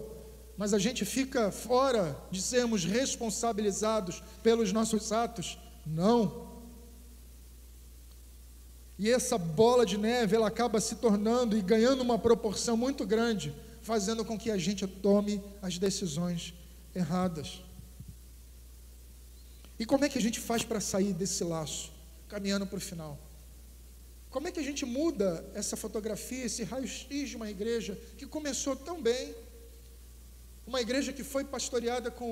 Speaker 1: mas a gente fica fora de sermos responsabilizados pelos nossos atos? Não. E essa bola de neve, ela acaba se tornando e ganhando uma proporção muito grande fazendo com que a gente tome as decisões erradas. E como é que a gente faz para sair desse laço, caminhando para o final? Como é que a gente muda essa fotografia, esse raio-x de uma igreja que começou tão bem, uma igreja que foi pastoreada com,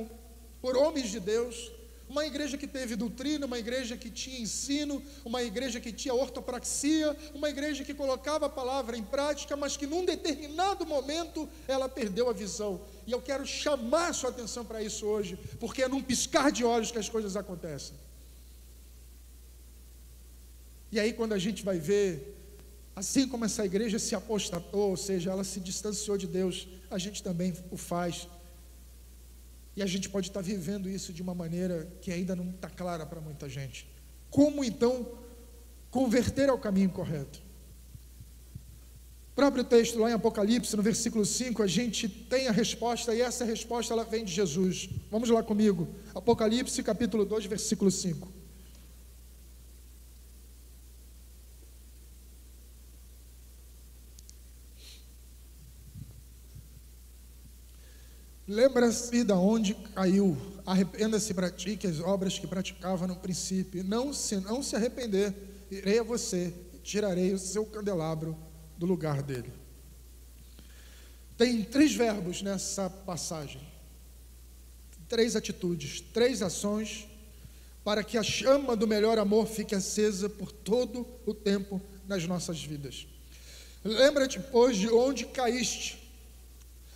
Speaker 1: por homens de Deus, uma igreja que teve doutrina, uma igreja que tinha ensino, uma igreja que tinha ortopraxia, uma igreja que colocava a palavra em prática, mas que num determinado momento ela perdeu a visão. E eu quero chamar a sua atenção para isso hoje, porque é num piscar de olhos que as coisas acontecem. E aí, quando a gente vai ver, assim como essa igreja se apostatou, ou seja, ela se distanciou de Deus, a gente também o faz e a gente pode estar vivendo isso de uma maneira que ainda não está clara para muita gente. Como então converter ao caminho correto? O próprio texto lá em Apocalipse, no versículo 5, a gente tem a resposta e essa resposta ela vem de Jesus. Vamos lá comigo. Apocalipse, capítulo 2, versículo 5. Lembra-se de onde caiu, arrependa-se e pratique as obras que praticava no princípio. Não se, não se arrepender, irei a você e tirarei o seu candelabro do lugar dele. Tem três verbos nessa passagem, três atitudes, três ações para que a chama do melhor amor fique acesa por todo o tempo nas nossas vidas. Lembra-te, pois, de onde caíste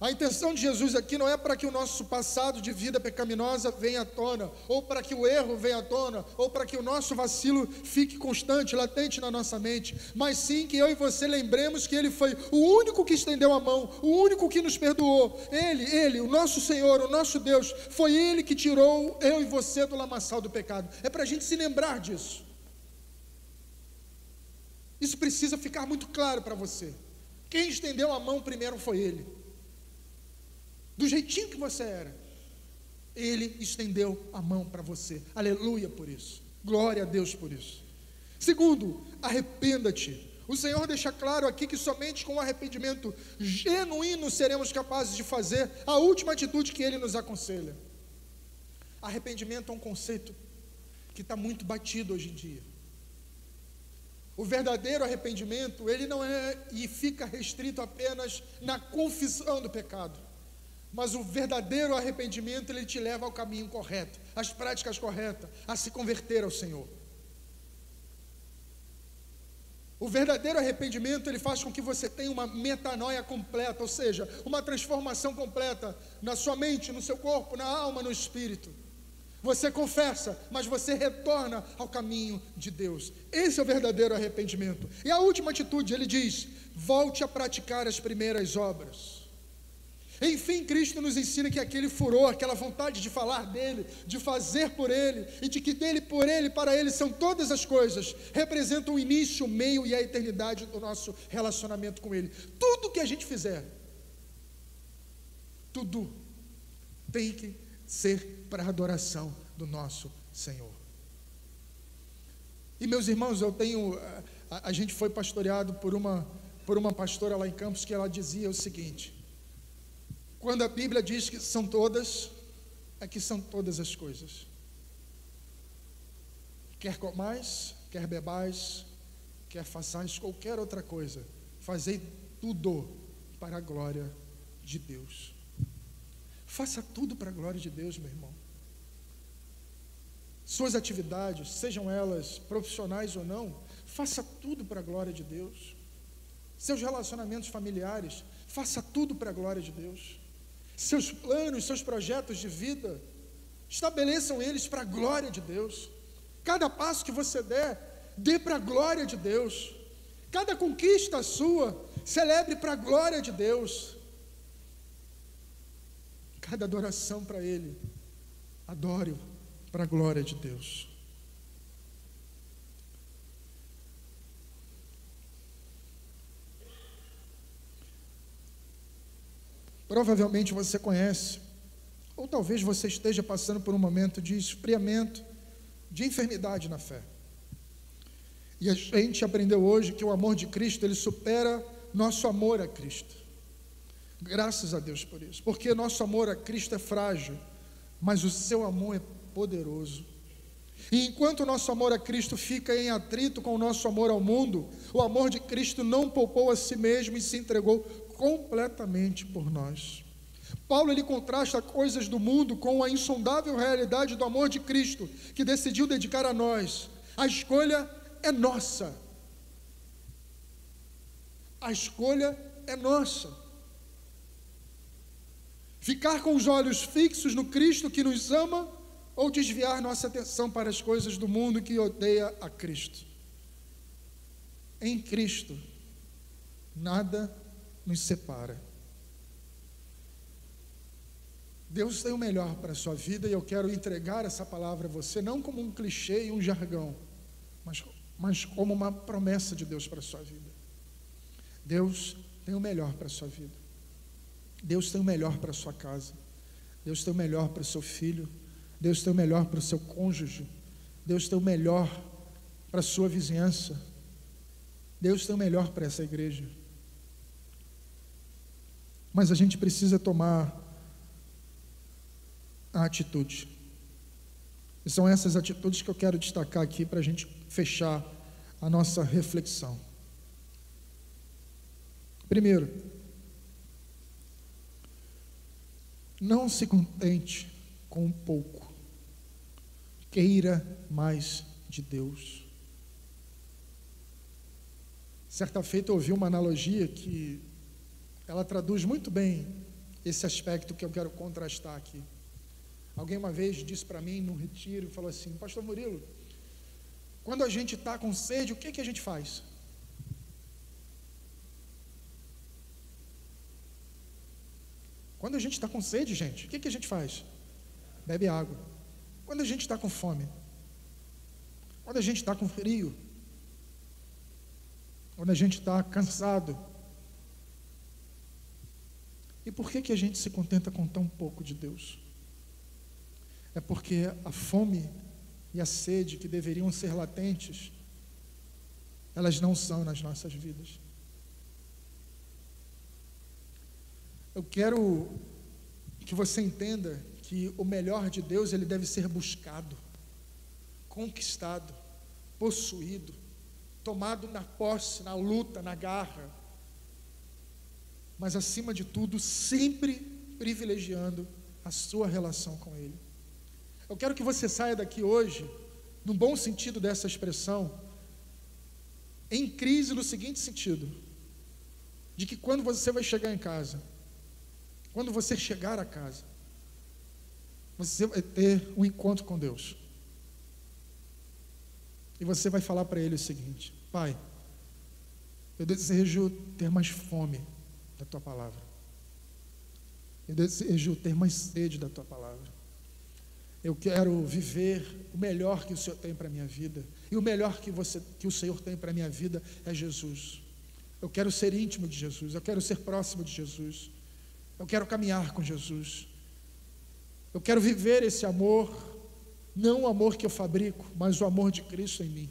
Speaker 1: a intenção de Jesus aqui não é para que o nosso passado de vida pecaminosa venha à tona, ou para que o erro venha à tona, ou para que o nosso vacilo fique constante, latente na nossa mente, mas sim que eu e você lembremos que Ele foi o único que estendeu a mão, o único que nos perdoou. Ele, Ele, o nosso Senhor, o nosso Deus, foi Ele que tirou eu e você do lamaçal do pecado. É para a gente se lembrar disso. Isso precisa ficar muito claro para você. Quem estendeu a mão primeiro foi Ele do jeitinho que você era, Ele estendeu a mão para você. Aleluia por isso. Glória a Deus por isso. Segundo, arrependa-te. O Senhor deixa claro aqui que somente com arrependimento genuíno seremos capazes de fazer a última atitude que Ele nos aconselha. Arrependimento é um conceito que está muito batido hoje em dia. O verdadeiro arrependimento, ele não é e fica restrito apenas na confissão do pecado. Mas o verdadeiro arrependimento, ele te leva ao caminho correto, às práticas corretas, a se converter ao Senhor. O verdadeiro arrependimento, ele faz com que você tenha uma metanoia completa, ou seja, uma transformação completa na sua mente, no seu corpo, na alma, no espírito. Você confessa, mas você retorna ao caminho de Deus. Esse é o verdadeiro arrependimento. E a última atitude, ele diz: volte a praticar as primeiras obras. Enfim, Cristo nos ensina que aquele furor, aquela vontade de falar dele, de fazer por ele, e de que dele, por ele, para ele são todas as coisas, representa o início, o meio e a eternidade do nosso relacionamento com ele. Tudo que a gente fizer, tudo tem que ser para a adoração do nosso Senhor. E meus irmãos, eu tenho, a, a gente foi pastoreado por uma, por uma pastora lá em Campos que ela dizia o seguinte: quando a Bíblia diz que são todas, é que são todas as coisas. Quer comais, quer bebais, quer façais qualquer outra coisa, fazei tudo para a glória de Deus. Faça tudo para a glória de Deus, meu irmão. Suas atividades, sejam elas profissionais ou não, faça tudo para a glória de Deus. Seus relacionamentos familiares, faça tudo para a glória de Deus seus planos, seus projetos de vida, estabeleçam eles para a glória de Deus. Cada passo que você der, dê para a glória de Deus. Cada conquista sua, celebre para a glória de Deus. Cada adoração para Ele, adore-o para a glória de Deus. Provavelmente você conhece, ou talvez você esteja passando por um momento de esfriamento, de enfermidade na fé. E a gente aprendeu hoje que o amor de Cristo, ele supera nosso amor a Cristo. Graças a Deus por isso, porque nosso amor a Cristo é frágil, mas o seu amor é poderoso. E enquanto o nosso amor a Cristo fica em atrito com o nosso amor ao mundo, o amor de Cristo não poupou a si mesmo e se entregou completamente por nós. Paulo ele contrasta coisas do mundo com a insondável realidade do amor de Cristo, que decidiu dedicar a nós. A escolha é nossa. A escolha é nossa. Ficar com os olhos fixos no Cristo que nos ama ou desviar nossa atenção para as coisas do mundo que odeia a Cristo. Em Cristo, nada nos separa. Deus tem o melhor para a sua vida e eu quero entregar essa palavra a você, não como um clichê e um jargão, mas, mas como uma promessa de Deus para a sua vida. Deus tem o melhor para a sua vida. Deus tem o melhor para a sua casa. Deus tem o melhor para o seu filho. Deus tem o melhor para o seu cônjuge. Deus tem o melhor para a sua vizinhança. Deus tem o melhor para essa igreja. Mas a gente precisa tomar a atitude. E são essas atitudes que eu quero destacar aqui para a gente fechar a nossa reflexão. Primeiro, não se contente com um pouco, queira mais de Deus. Certa feita eu ouvi uma analogia que ela traduz muito bem esse aspecto que eu quero contrastar aqui. Alguém uma vez disse para mim num retiro, falou assim, Pastor Murilo, quando a gente está com sede, o que, que a gente faz? Quando a gente está com sede, gente, o que, que a gente faz? Bebe água. Quando a gente está com fome? Quando a gente está com frio? Quando a gente está cansado? E por que, que a gente se contenta com tão pouco de Deus? É porque a fome e a sede que deveriam ser latentes, elas não são nas nossas vidas. Eu quero que você entenda que o melhor de Deus ele deve ser buscado, conquistado, possuído, tomado na posse, na luta, na garra, mas acima de tudo, sempre privilegiando a sua relação com Ele. Eu quero que você saia daqui hoje, no bom sentido dessa expressão, em crise no seguinte sentido: de que quando você vai chegar em casa, quando você chegar a casa, você vai ter um encontro com Deus. E você vai falar para Ele o seguinte: Pai, eu desejo ter mais fome da Tua palavra. Eu desejo ter mais sede da Tua palavra. Eu quero viver o melhor que o Senhor tem para a minha vida. E o melhor que, você, que o Senhor tem para a minha vida é Jesus. Eu quero ser íntimo de Jesus. Eu quero ser próximo de Jesus. Eu quero caminhar com Jesus. Eu quero viver esse amor, não o amor que eu fabrico, mas o amor de Cristo em mim.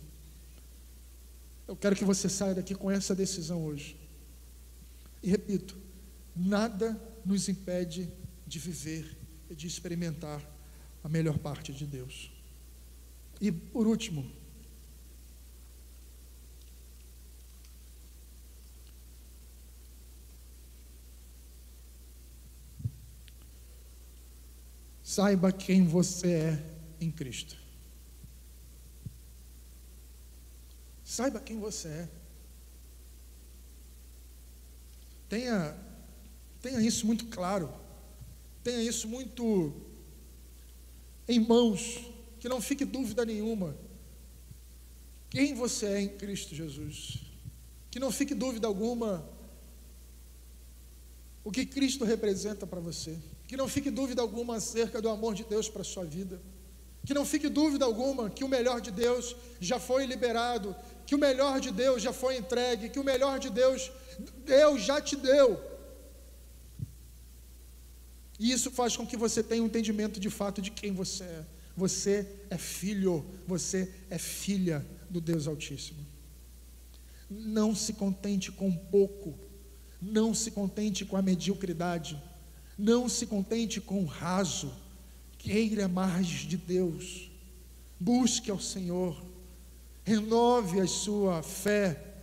Speaker 1: Eu quero que você saia daqui com essa decisão hoje. E repito, nada nos impede de viver e de experimentar a melhor parte de Deus. E por último, saiba quem você é em Cristo. Saiba quem você é. Tenha, tenha isso muito claro. Tenha isso muito em mãos, que não fique dúvida nenhuma quem você é em Cristo Jesus. Que não fique dúvida alguma o que Cristo representa para você. Que não fique dúvida alguma acerca do amor de Deus para a sua vida. Que não fique dúvida alguma que o melhor de Deus já foi liberado, que o melhor de Deus já foi entregue, que o melhor de Deus, Deus já te deu. E isso faz com que você tenha um entendimento de fato de quem você é. Você é filho, você é filha do Deus Altíssimo. Não se contente com pouco, não se contente com a mediocridade, não se contente com o raso, queira mais de Deus, busque ao Senhor, renove a sua fé,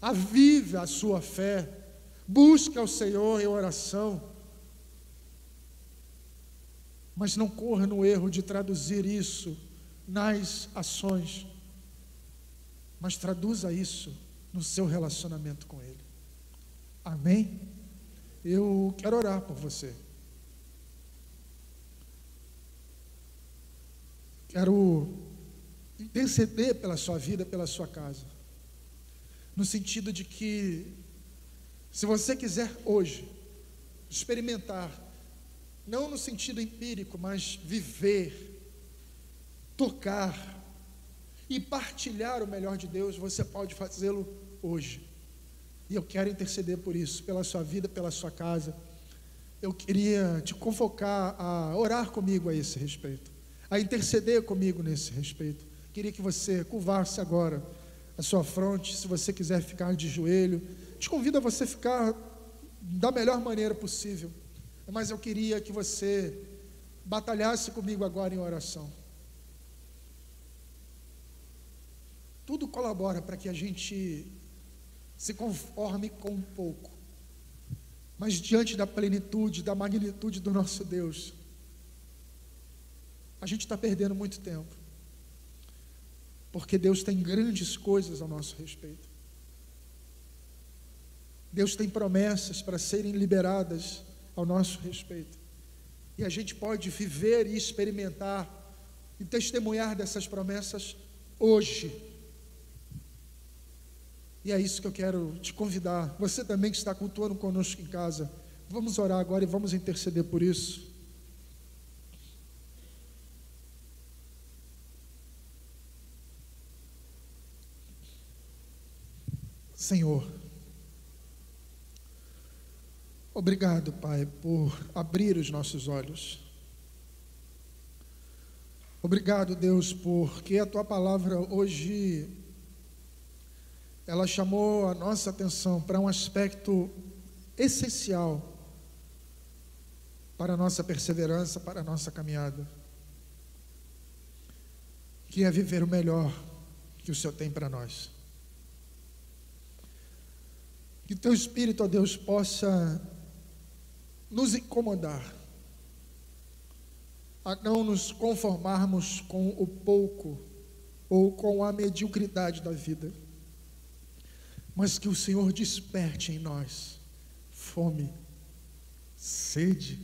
Speaker 1: avive a sua fé, busque ao Senhor em oração mas não corra no erro de traduzir isso nas ações, mas traduza isso no seu relacionamento com Ele. Amém? Eu quero orar por você. Quero interceder pela sua vida, pela sua casa. No sentido de que, se você quiser hoje experimentar não no sentido empírico, mas viver, tocar e partilhar o melhor de Deus, você pode fazê-lo hoje. E eu quero interceder por isso, pela sua vida, pela sua casa. Eu queria te convocar a orar comigo a esse respeito, a interceder comigo nesse respeito. Queria que você curvasse agora a sua fronte, se você quiser ficar de joelho. Te convido a você ficar da melhor maneira possível mas eu queria que você batalhasse comigo agora em oração. Tudo colabora para que a gente se conforme com um pouco. Mas diante da plenitude, da magnitude do nosso Deus, a gente está perdendo muito tempo. Porque Deus tem grandes coisas ao nosso respeito. Deus tem promessas para serem liberadas ao nosso respeito. E a gente pode viver e experimentar e testemunhar dessas promessas hoje. E é isso que eu quero te convidar. Você também que está cultuando conosco em casa, vamos orar agora e vamos interceder por isso. Senhor, obrigado, Pai, por abrir os nossos olhos. Obrigado, Deus, porque a tua palavra hoje ela chamou a nossa atenção para um aspecto essencial para a nossa perseverança, para a nossa caminhada, que é viver o melhor que o Senhor tem para nós. Que teu Espírito, ó Deus, possa nos incomodar a não nos conformarmos com o pouco ou com a mediocridade da vida mas que o Senhor desperte em nós fome, sede,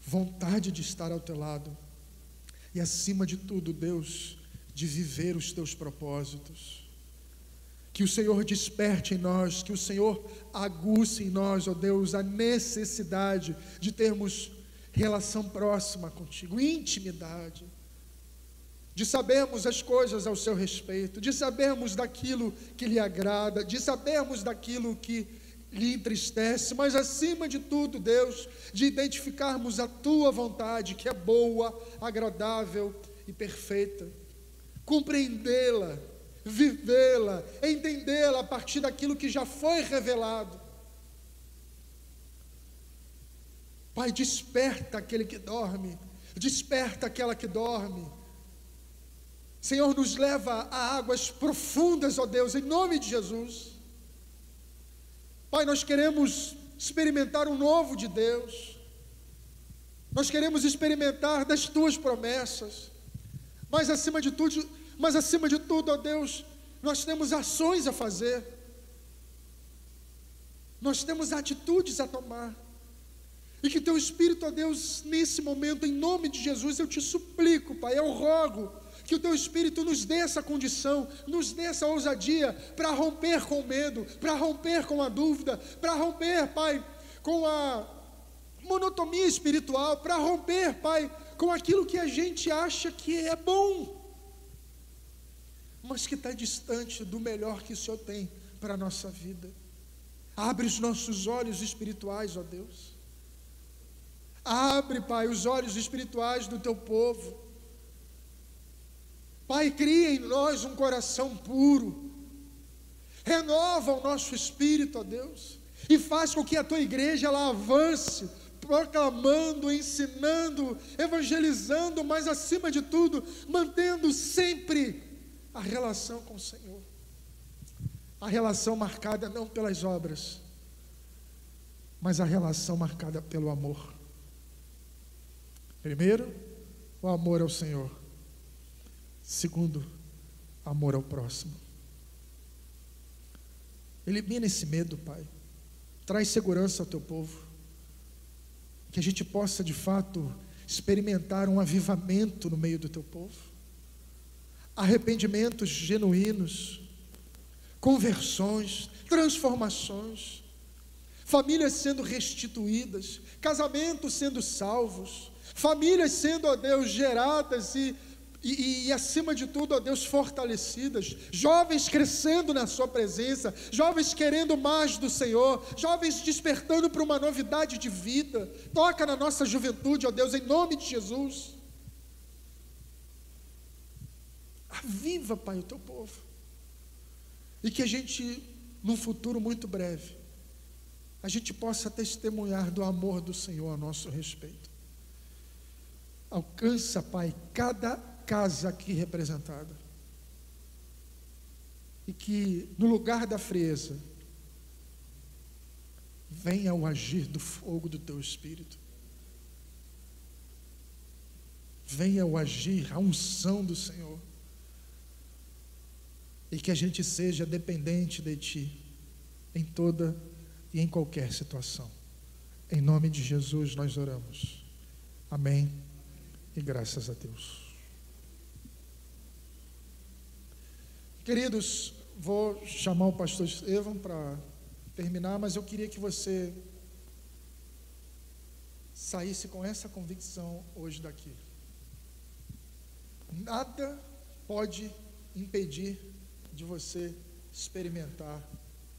Speaker 1: vontade de estar ao teu lado e, acima de tudo, Deus, de viver os teus propósitos. Que o Senhor desperte em nós, que o Senhor aguce em nós, ó Deus, a necessidade de termos relação próxima contigo, intimidade de sabermos as coisas ao seu respeito, de sabermos daquilo que lhe agrada, de sabermos daquilo que lhe entristece, mas acima de tudo, Deus, de identificarmos a tua vontade, que é boa, agradável e perfeita, compreendê-la, vivê-la, entendê-la a partir daquilo que já foi revelado. Pai, desperta aquele que dorme, desperta aquela que dorme Senhor, nos leva a águas profundas, ó Deus, em nome de Jesus. Pai, nós queremos experimentar o novo de Deus, nós queremos experimentar das tuas promessas, mas acima de tudo, mas acima de tudo, ó Deus, nós temos ações a fazer, nós temos atitudes a tomar, e que teu Espírito, ó Deus, nesse momento, em nome de Jesus, eu te suplico, Pai, eu rogo, que o teu Espírito nos dê essa condição, nos dê essa ousadia para romper com o medo, para romper com a dúvida, para romper, Pai, com a monotonia espiritual, para romper, Pai, com aquilo que a gente acha que é bom, mas que está distante do melhor que o Senhor tem para a nossa vida. Abre os nossos olhos espirituais, ó Deus. Abre, Pai, os olhos espirituais do teu povo Pai, cria em nós um coração puro, renova o nosso espírito, ó Deus, e faz com que a tua igreja ela avance, proclamando, ensinando, evangelizando, mas acima de tudo, mantendo sempre a relação com o Senhor. A relação marcada não pelas obras, mas a relação marcada pelo amor. Primeiro, o amor ao Senhor. Segundo, amor ao próximo. Elimina esse medo, Pai. Traz segurança ao teu povo. Que a gente possa, de fato, experimentar um avivamento no meio do teu povo. Arrependimentos genuínos, conversões, transformações, famílias sendo restituídas, casamentos sendo salvos, famílias sendo, ó Deus, geradas e e, e, acima de tudo, ó Deus, fortalecidas, jovens crescendo na Sua presença, jovens querendo mais do Senhor, jovens despertando para uma novidade de vida. Toca na nossa juventude, ó Deus, em nome de Jesus. Aviva, Pai, o teu povo. E que a gente, num futuro muito breve, a gente possa testemunhar do amor do Senhor a nosso respeito. Alcança, Pai, cada casa aqui representada. E que no lugar da frieza venha o agir do fogo do teu espírito. Venha o agir, a unção do Senhor. E que a gente seja dependente de Ti em toda e em qualquer situação. Em nome de Jesus nós oramos. Amém. E graças a Deus. Queridos, vou chamar o pastor Estevam para terminar, mas eu queria que você saísse com essa convicção hoje daqui. Nada pode impedir de você experimentar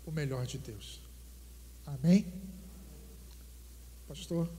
Speaker 1: o melhor de Deus. Amém? Pastor?